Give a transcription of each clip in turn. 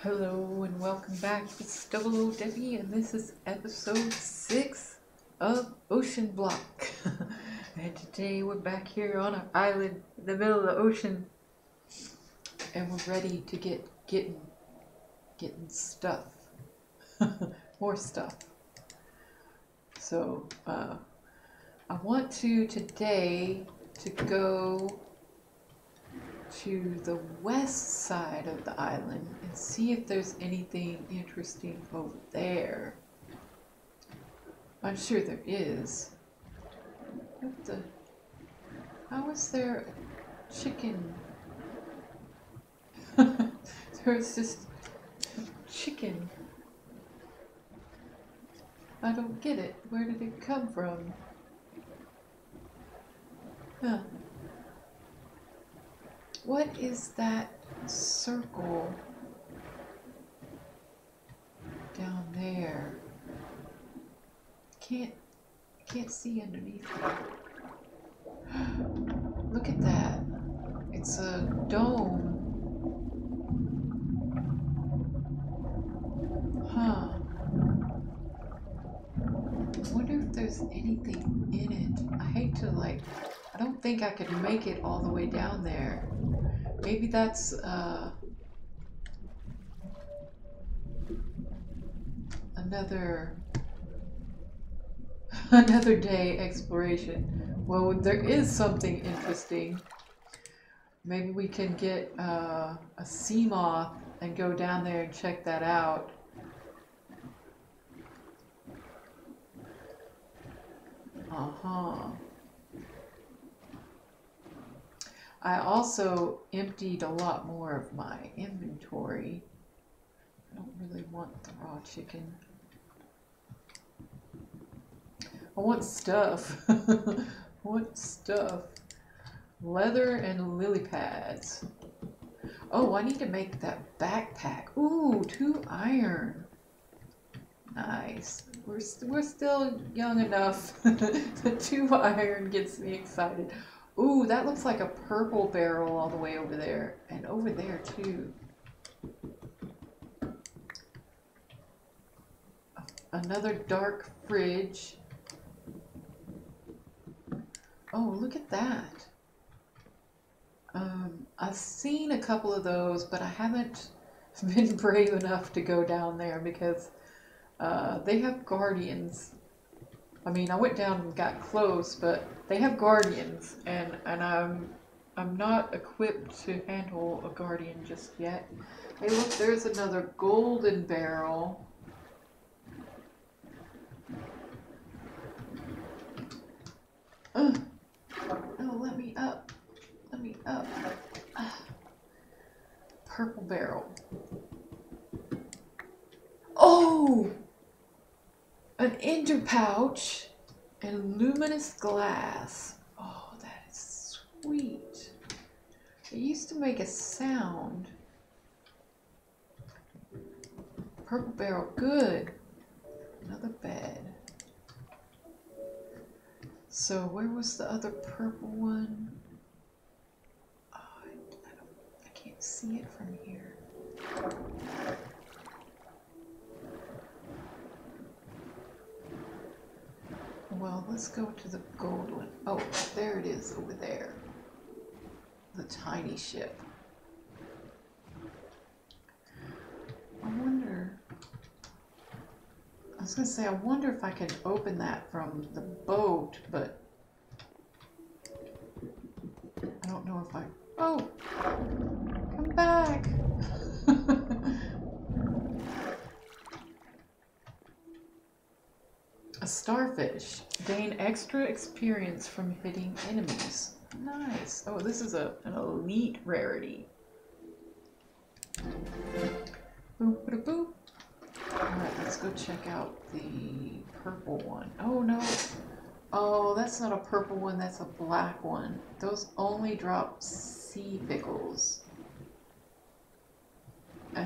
Hello and welcome back. It's Double O Debbie, and this is episode six of Ocean Block. and today we're back here on our island in the middle of the ocean, and we're ready to get getting getting stuff, more stuff. So uh, I want to today to go to the west side of the island and see if there's anything interesting over there. I'm sure there is. What the? How is there chicken? There's just chicken. I don't get it. Where did it come from? Huh. What is that circle down there? Can't can't see underneath. Look at that. It's a dome. Huh. I wonder if there's anything in it. I hate to like I don't think I could make it all the way down there. Maybe that's uh, another another day exploration. Well, there is something interesting. Maybe we can get uh, a sea moth and go down there and check that out. Uh-huh. I also emptied a lot more of my inventory. I don't really want the raw chicken. I want stuff. I want stuff. Leather and lily pads. Oh, I need to make that backpack. Ooh, two iron. Nice. We're, we're still young enough. the two iron gets me excited. Ooh, that looks like a purple barrel all the way over there. And over there, too. Another dark fridge. Oh, look at that. Um, I've seen a couple of those, but I haven't been brave enough to go down there because uh, they have guardians. I mean, I went down and got close, but they have guardians, and and I'm I'm not equipped to handle a guardian just yet. Hey, look, there's another golden barrel. Ugh. Oh, let me up. Let me up. Ah. Purple barrel. Oh! An ender pouch. And luminous glass. Oh, that is sweet. It used to make a sound. Purple barrel, good. Another bed. So where was the other purple one? Oh, I, I, I can't see it from here. Let's go to the gold one. Oh, there it is over there. The tiny ship. I wonder. I was going to say, I wonder if I can open that from the boat, but I don't know if I. Oh! Come back! A starfish. Gain experience from hitting enemies. Nice. Oh, this is a, an elite rarity. Boop, boop, boop. Alright, let's go check out the purple one. Oh, no. Oh, that's not a purple one, that's a black one. Those only drop sea pickles. Uh,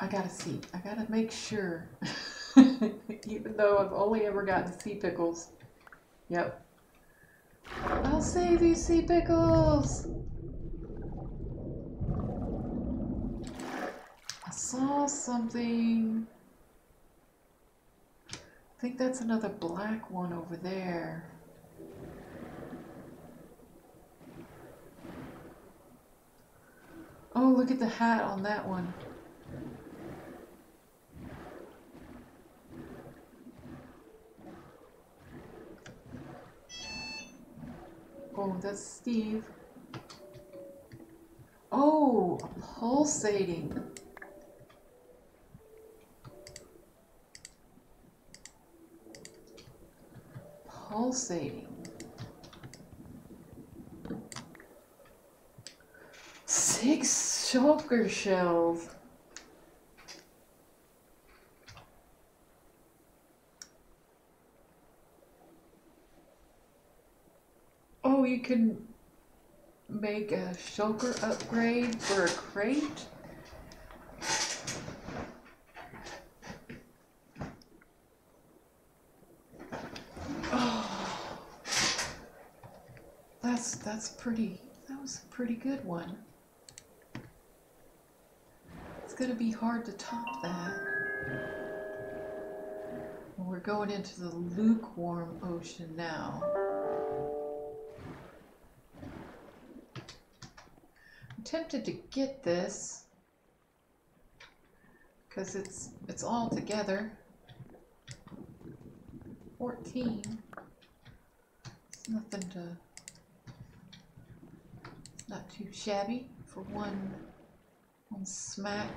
I gotta see. I gotta make sure. Even though I've only ever gotten sea pickles. Yep. I'll save you, Sea Pickles! I saw something. I think that's another black one over there. Oh, look at the hat on that one. Oh, that's Steve. Oh, pulsating. Pulsating. Six shulker shells. You can make a shulker upgrade for a crate? Oh, that's that's pretty. That was a pretty good one. It's gonna be hard to top that. We're going into the lukewarm ocean now. To get this because it's it's all together. 14. It's nothing to it's not too shabby for one one smack.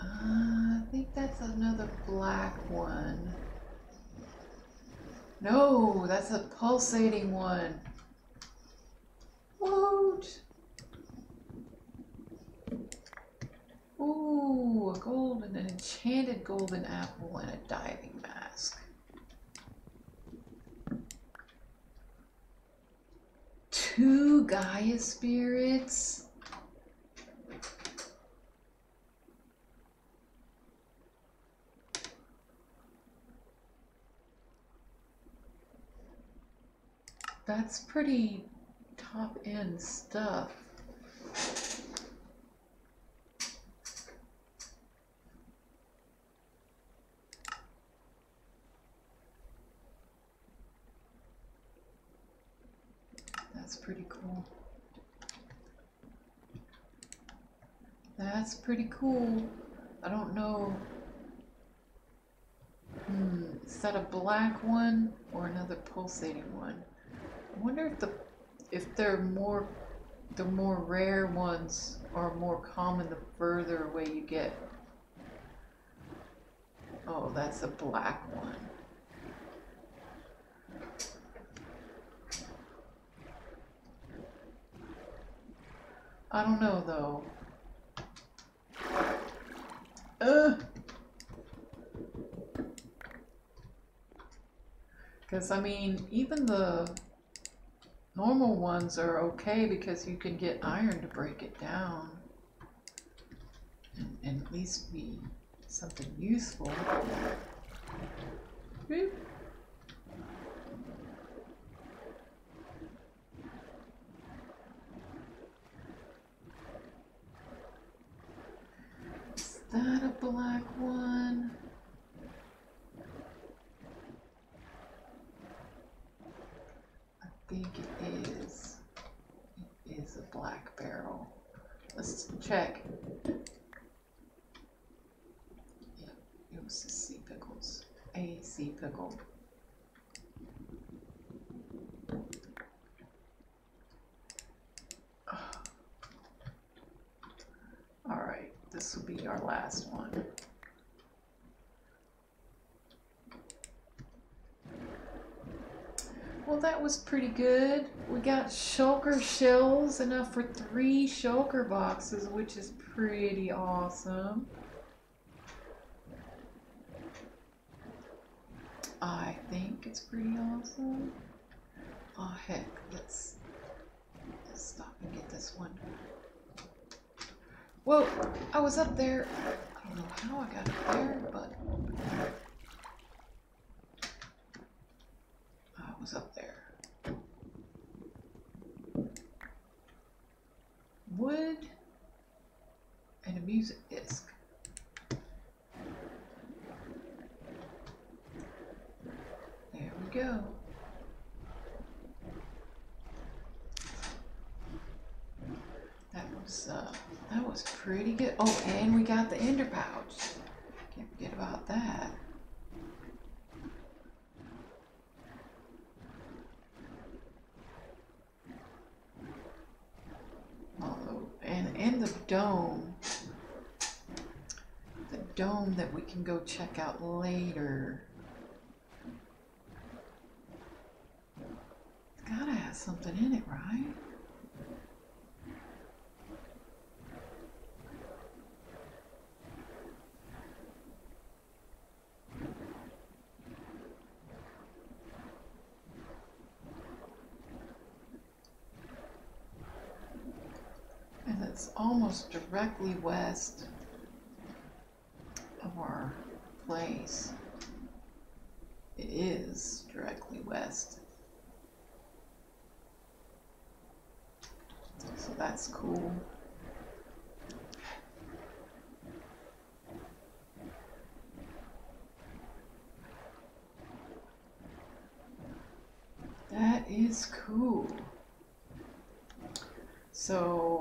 Uh, I think that's another black one. No, that's a pulsating one. Woot! Ooh, a golden, an enchanted golden apple and a diving mask. Two Gaia spirits. That's pretty top end stuff. That's pretty cool. That's pretty cool. I don't know. Hmm, is that a black one or another pulsating one? I wonder if the if they're more the more rare ones are more common the further away you get. Oh, that's a black one. I don't know though. Ugh. Because, I mean, even the normal ones are okay because you can get iron to break it down. And, and at least be something useful. Boop. Is that a black one? I think it is. It is a black barrel. Let's check. Yeah, it was a sea pickles. A sea pickle. All right, this will be our last one. Well, that was pretty good. We got shulker shells, enough for three shulker boxes, which is pretty awesome. I think it's pretty awesome. Oh heck, let's, let's stop and get this one. Whoa, I was up there. I don't know how I got up there, but go. That was uh, was pretty good. Oh, and we got the ender pouch. Can't forget about that. Oh, and and the dome. The dome that we can go check out later. It's gotta have something in it, right? It's almost directly west of our place. It is directly west. So that's cool. That is cool. So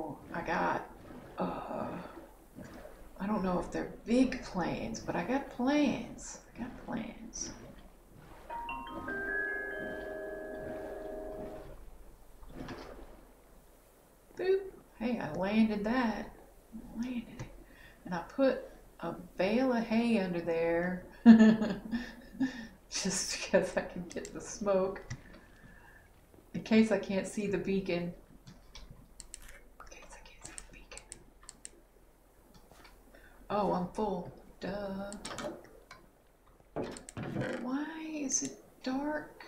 got, uh, I don't know if they're big plans, but I got plans. I got plans. Boop. Hey, I landed that. Landed it. And I put a bale of hay under there just because I can get the smoke. In case I can't see the beacon. In case I can't see the beacon. Oh, I'm full. Duh. Why is it dark?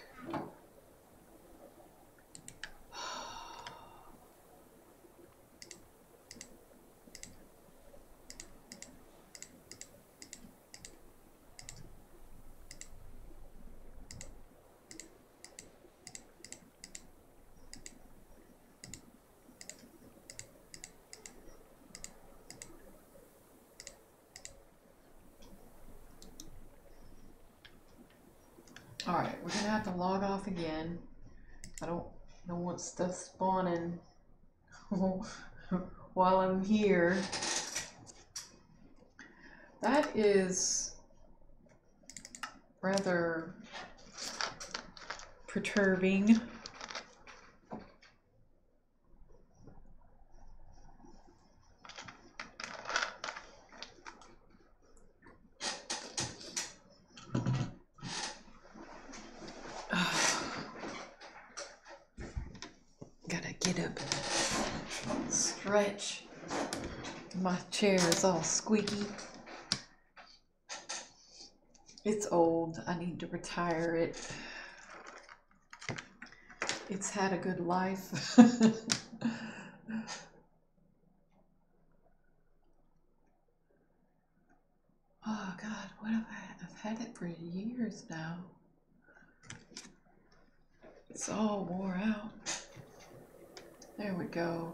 Alright, we're gonna have to log off again. I don't don't want stuff spawning while I'm here. That is rather perturbing. Gotta get up and stretch. My chair is all squeaky. It's old. I need to retire it. It's had a good life. oh God, what have I? I've had it for years now. It's all wore out. There we go.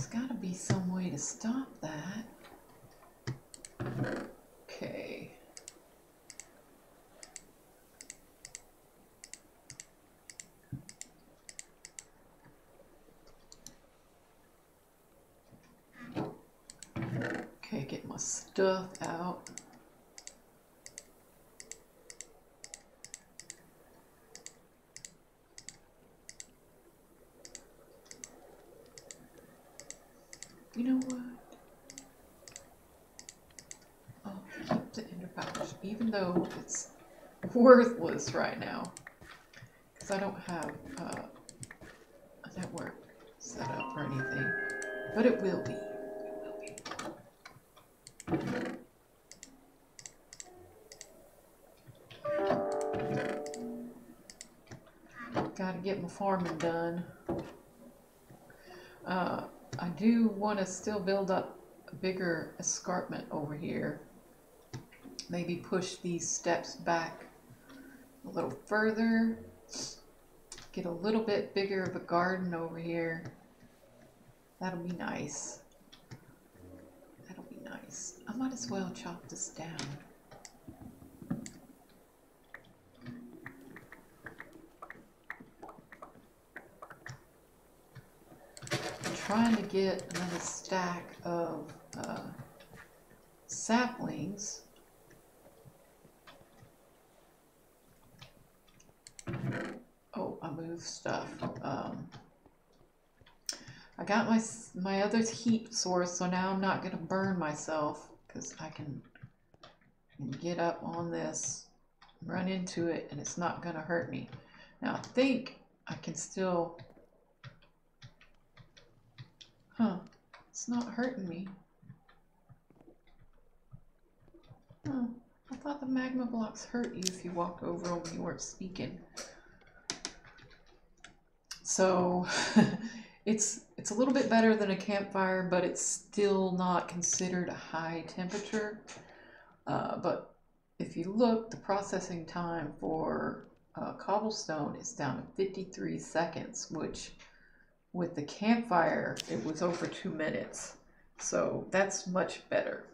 There's gotta be some way to stop that. Okay. Okay, get my stuff out. You know what? I'll keep the ender pouch, though it's worthless right now. Because I don't have uh, a network set up or anything. But it will be. It will be. Gotta get my farming done. Uh, I do want to still build up a bigger escarpment over here maybe push these steps back a little further. Get a little bit bigger of a garden over here. That'll be nice. That'll be nice. I might as well chop this down. Trying to get another stack of uh, saplings Oh, I move stuff. Um, I got my my other heat source, so now I'm not gonna burn myself because I can get up on this, run into it, and it's not gonna hurt me. Now I think I can still, huh, it's not hurting me. Huh, I thought the magma blocks hurt you if you walked over them when you weren't speaking. So it's it's a little bit better than a campfire, but it's still not considered a high temperature. Uh, but if you look, the processing time for uh, cobblestone is down to 53 seconds, which with the campfire, it was over two minutes. So that's much better.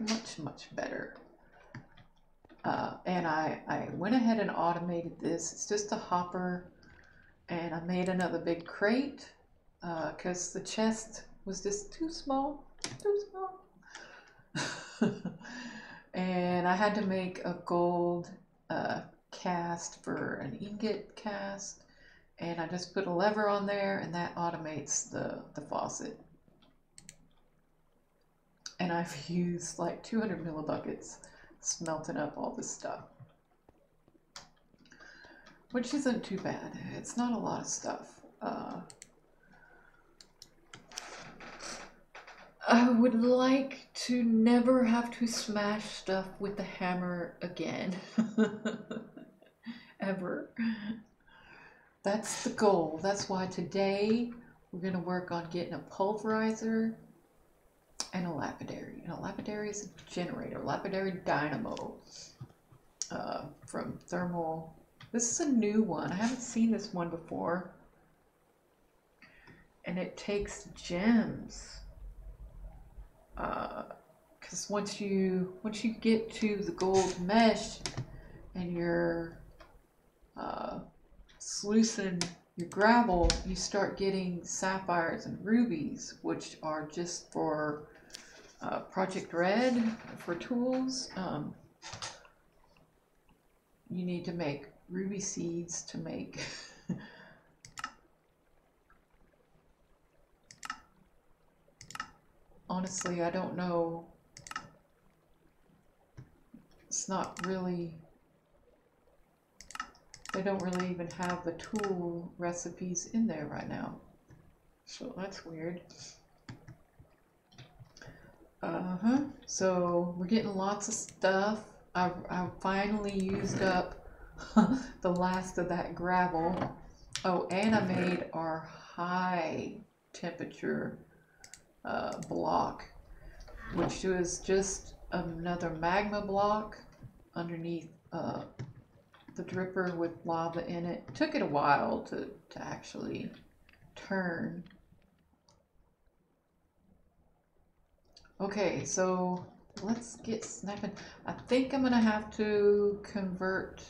Much, much better. Uh, and I, I went ahead and automated this. It's just a hopper and I made another big crate because uh, the chest was just too small, too small. and I had to make a gold uh, cast for an ingot cast and I just put a lever on there and that automates the, the faucet. And I've used like 200 millibuckets smelting up all this stuff. Which isn't too bad. It's not a lot of stuff. Uh, I would like to never have to smash stuff with the hammer again. Ever. That's the goal. That's why today we're going to work on getting a pulverizer and a lapidary. And a lapidary is a generator, lapidary dynamo uh, from thermal this is a new one. I haven't seen this one before. And it takes gems. Because uh, once you once you get to the gold mesh and you're uh, sluicing your gravel, you start getting sapphires and rubies, which are just for uh, Project Red for tools. Um, you need to make ruby seeds to make. Honestly I don't know. It's not really they don't really even have the tool recipes in there right now. So that's weird. Uh-huh. So we're getting lots of stuff. I've, I've finally used up the last of that gravel. Oh, and I made our high temperature uh, block, which was just another magma block underneath uh, the dripper with lava in it. Took it a while to, to actually turn. Okay, so let's get snapping. I think I'm gonna have to convert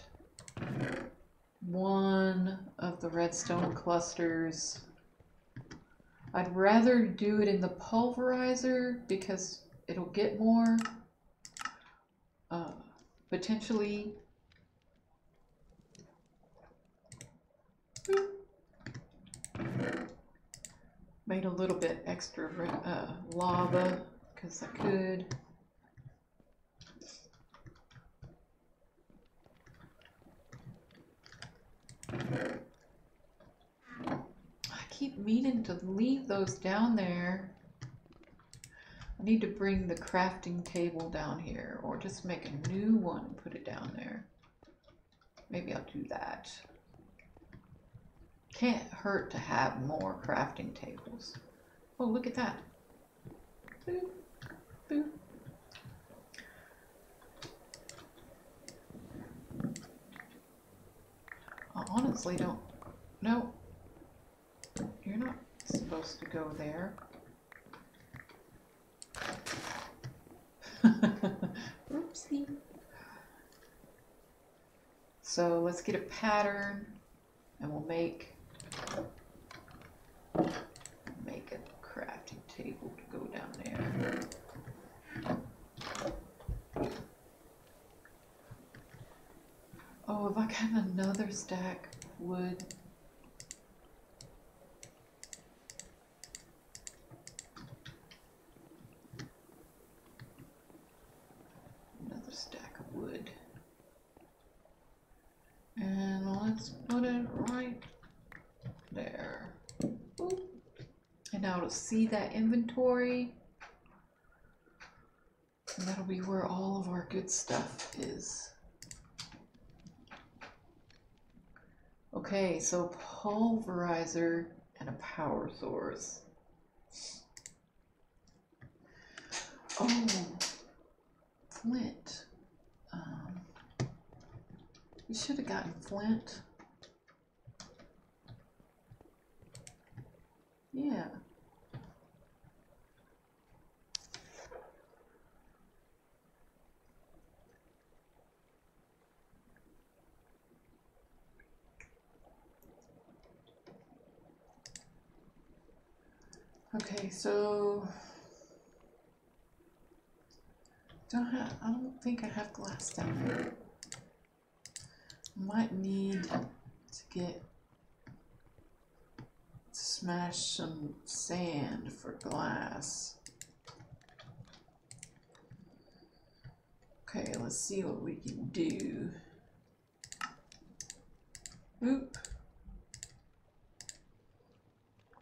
one of the redstone clusters. I'd rather do it in the pulverizer because it'll get more. Uh, potentially made a little bit extra uh, lava because I could. I keep meaning to leave those down there. I need to bring the crafting table down here or just make a new one and put it down there. Maybe I'll do that. Can't hurt to have more crafting tables. Oh, look at that. Boop, boop. don't no. You're not supposed to go there. Oopsie. So let's get a pattern and we'll make make a crafting table to go down there. Oh, have I got another stack? Wood. Another stack of wood. And let's put it right there. And now to see that inventory. And that'll be where all of our good stuff is. Okay, so pulverizer and a power source. Oh, flint. Um, we should have gotten flint. Yeah. Okay, so don't have I don't think I have glass down here. Might need to get smash some sand for glass. Okay, let's see what we can do. Oop.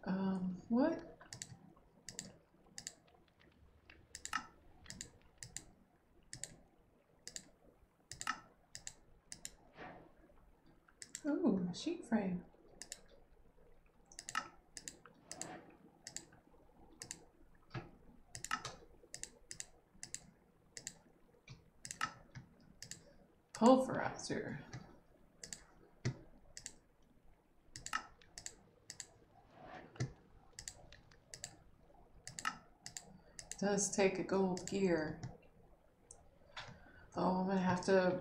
Um, what? Ooh, sheet frame. Pulverizer. Does take a gold gear. Oh, I'm gonna have to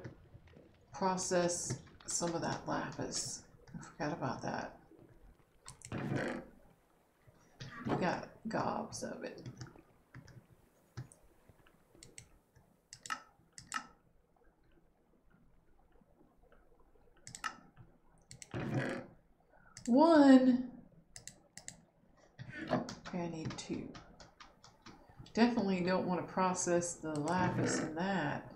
process some of that lapis. I forgot about that. We got gobs of it. One. Okay, I need two. Definitely don't want to process the lapis in that.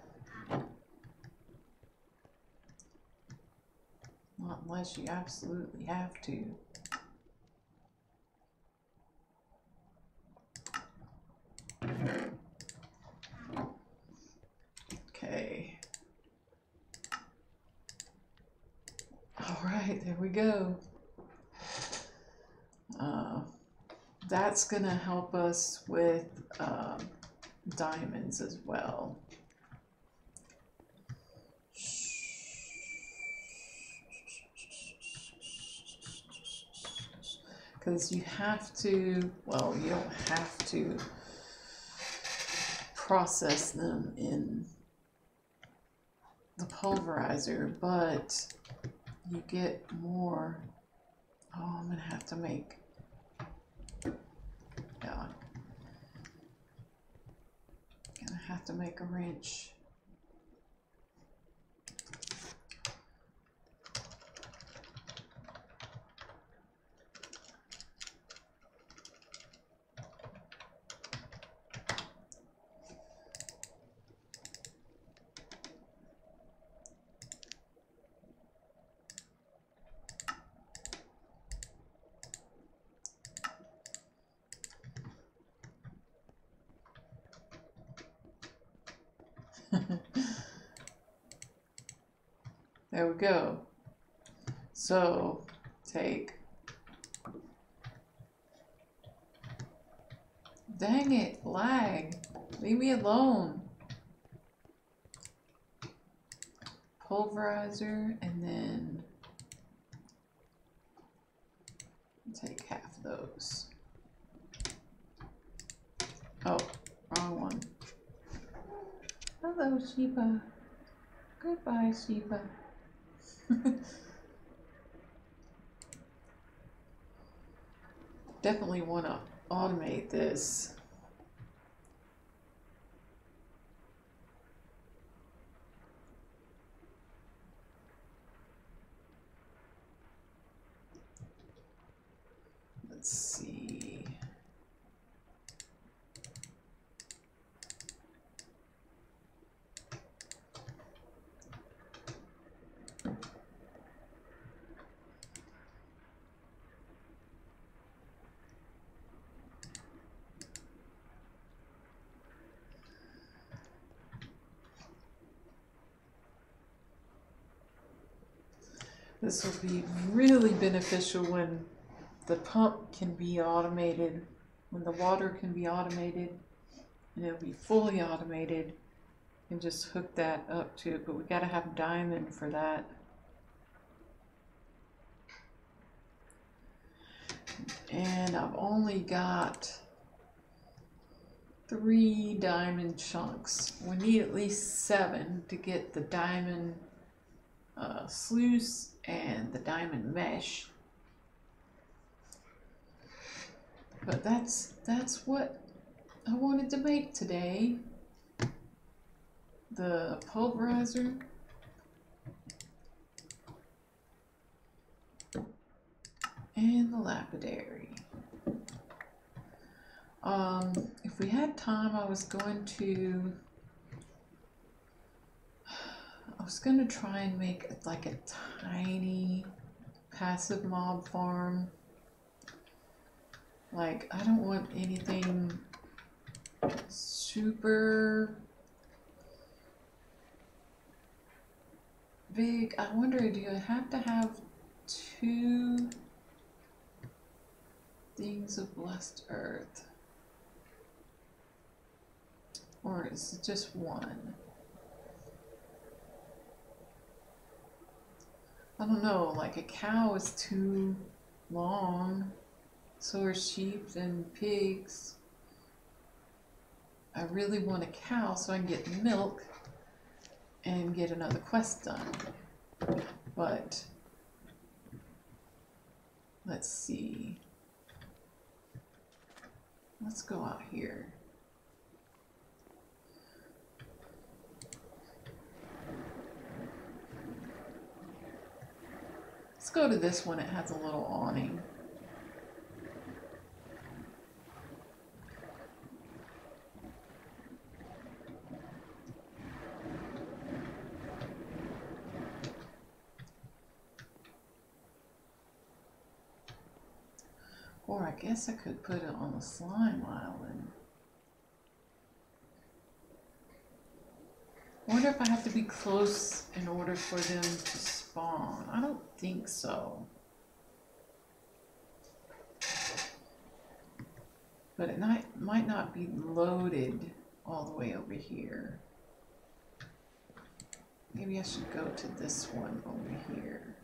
Not unless you absolutely have to. Okay. All right, there we go. Uh, that's gonna help us with um, diamonds as well. Because you have to, well, you don't have to process them in the pulverizer, but you get more. Oh, I'm gonna have to make. Yeah. Gonna have to make a wrench. There we go. So take. Dang it, lag. Leave me alone. Pulverizer and then take half those. Oh, wrong one. Hello, Sheba. Goodbye, Sheba. Definitely want to automate this. Let's see. Will be really beneficial when the pump can be automated, when the water can be automated, and it'll be fully automated, and just hook that up to it. But we gotta have diamond for that. And I've only got three diamond chunks. We need at least seven to get the diamond uh, sluice and the diamond mesh. But that's that's what I wanted to make today. The pulverizer. And the lapidary. Um, if we had time, I was going to I was gonna try and make like a tiny passive mob farm. Like, I don't want anything super big. I wonder, do you have to have two things of blessed earth? Or is it just one? I don't know, like a cow is too long. So are sheep and pigs. I really want a cow so I can get milk and get another quest done. But let's see. Let's go out here. Let's go to this one. It has a little awning. Or I guess I could put it on the slime island. I wonder if I have to be close in order for them to spawn. I don't think so. But it might, might not be loaded all the way over here. Maybe I should go to this one over here.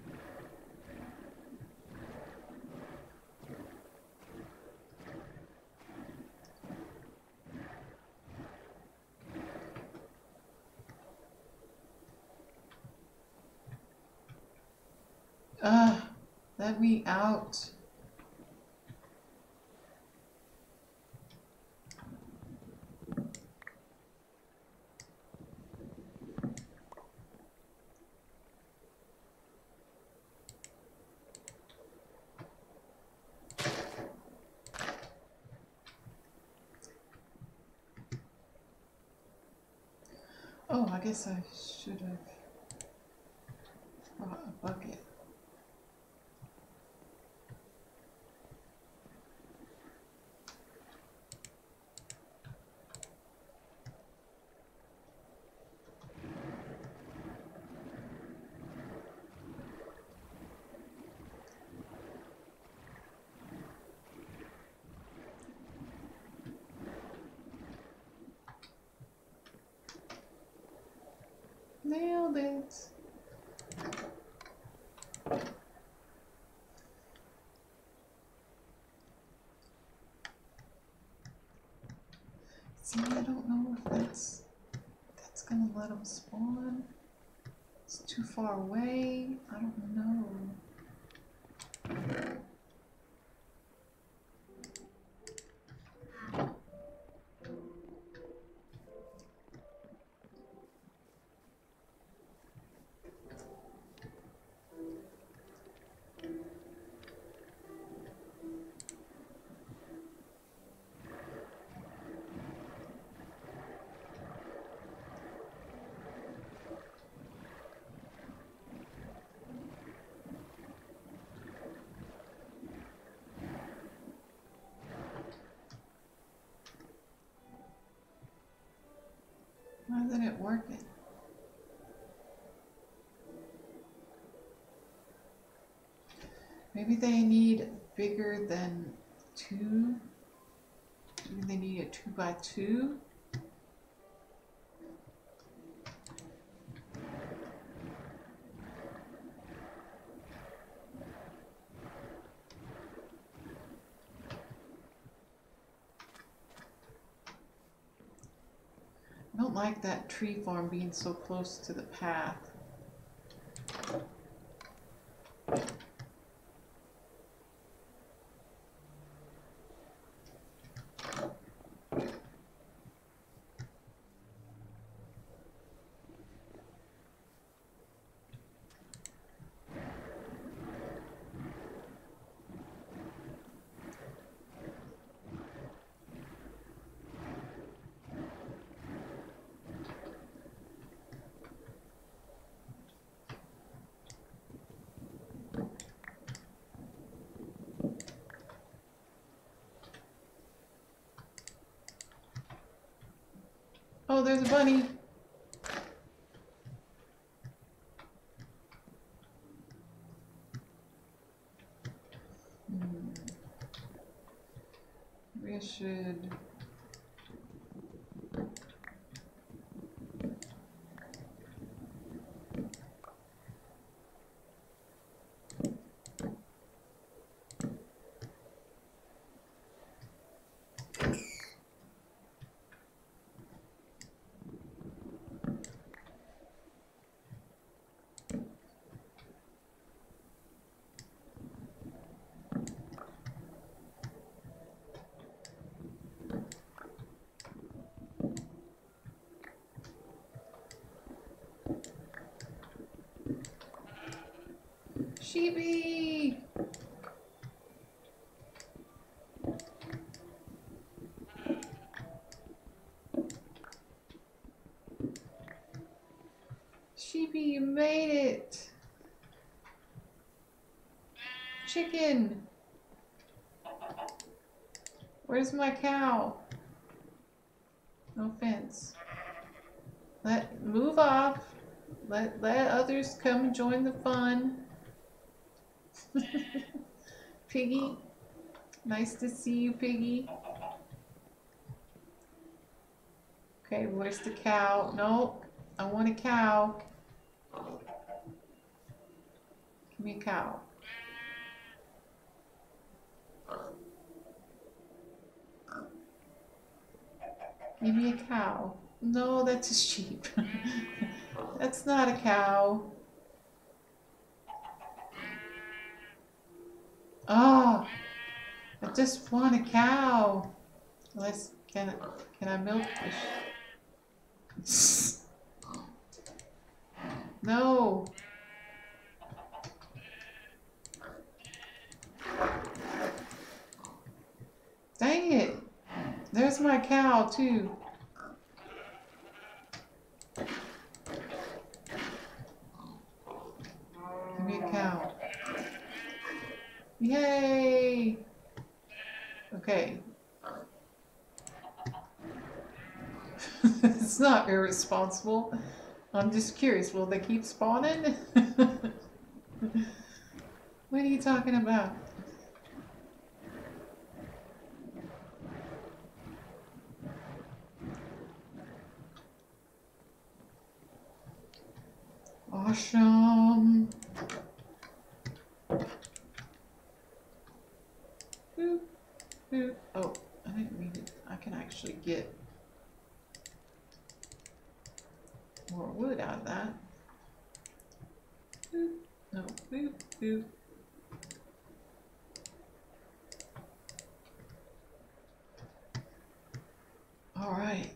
Ah, let me out. Oh, I guess I should have brought a bucket. Nailed it. See, I don't know if that's that's gonna let them spawn. It's too far away. I don't know. Maybe they need bigger than two. Maybe they need a two by two. I don't like that tree farm being so close to the path. There's bunny. Hmm. We should. Sheepy! Sheepy, you made it! Chicken! Where's my cow? No fence. Let move off. Let let others come join the fun. Piggy, um, nice to see you, Piggy. Okay, where's the cow? No, I want a cow. Give me a cow. Give me a cow. No, that's a sheep. that's not a cow. Oh, I just want a cow. Let's can can I milk this? no. Dang it. There's my cow too. Give me a cow. Yay! Okay. it's not irresponsible. I'm just curious, will they keep spawning? what are you talking about? Awesome. Boop, boop. Oh, I didn't mean it. I can actually get more wood out of that. Boop. No, boop, boop. All right.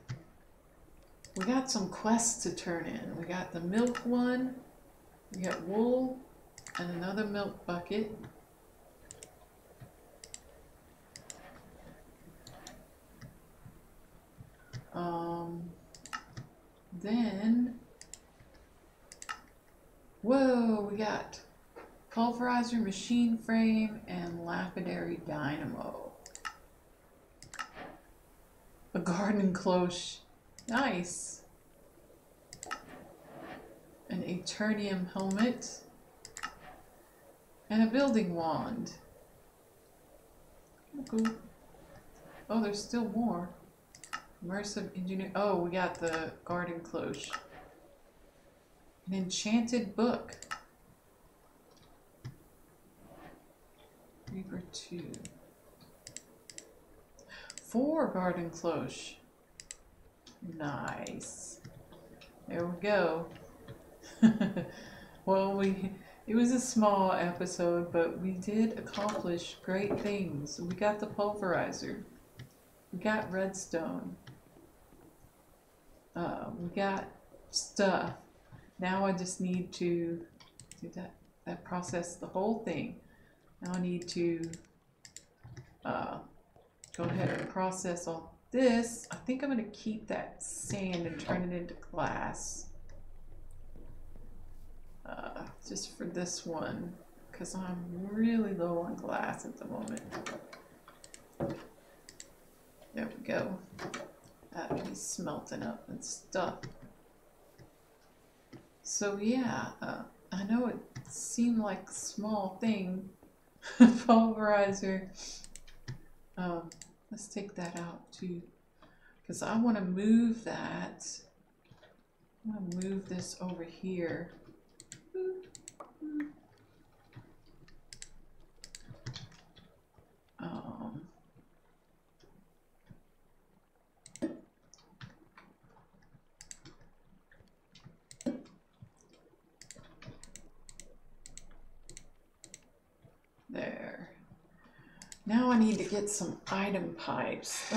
We got some quests to turn in. We got the milk one. We got wool and another milk bucket. Um, then, whoa, we got pulverizer, machine frame, and lapidary dynamo. A garden cloche. Nice. an Eternium helmet, and a building wand. Oh, there's still more. Immersive engineer. Oh, we got the garden cloche. An enchanted book. Reaper 2. Four garden cloche. Nice. There we go. well, we it was a small episode, but we did accomplish great things. We got the pulverizer. We got redstone. Uh, we got stuff. Now I just need to do that, that process the whole thing. Now I need to uh, go ahead and process all this. I think I'm going to keep that sand and turn it into glass. Uh, just for this one, because I'm really low on glass at the moment. There we go. That be smelting up and stuff. So yeah, uh, I know it seemed like a small thing, pulverizer. Um, let's take that out too, because I want to move that. I want to move this over here. Um, there. Now I need to get some item pipes.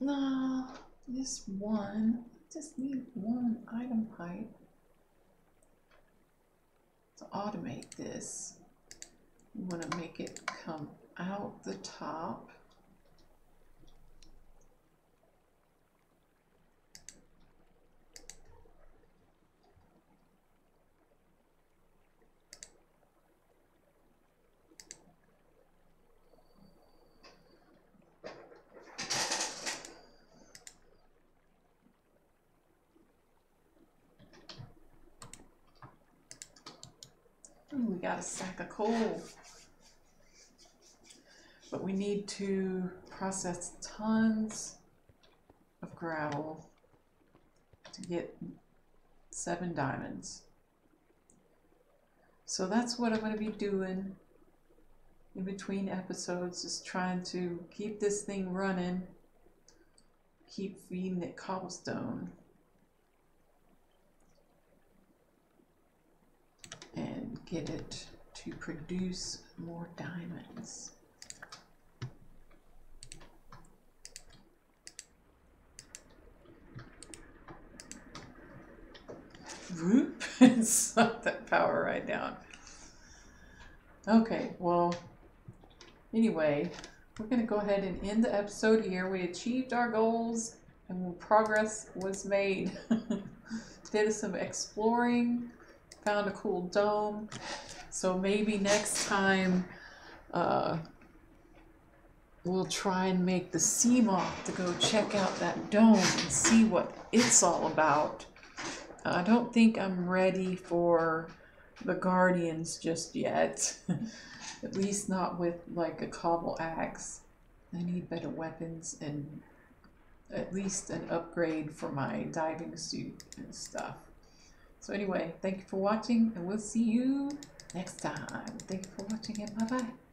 No, just one. Just need one item pipe to automate this. You want to make it come out the top. A sack of coal. But we need to process tons of gravel to get seven diamonds. So that's what I'm going to be doing in between episodes, is trying to keep this thing running, keep feeding it cobblestone. And get it to produce more diamonds. Whoop, and suck that power right down. Okay, well, anyway, we're going to go ahead and end the episode here. We achieved our goals and progress was made. Did some exploring found a cool dome. So maybe next time uh, we'll try and make the Seamoth to go check out that dome and see what it's all about. I don't think I'm ready for the Guardians just yet. At least not with like a cobble axe. I need better weapons and at least an upgrade for my diving suit and stuff. So anyway, thank you for watching and we'll see you next time. Thank you for watching and bye bye.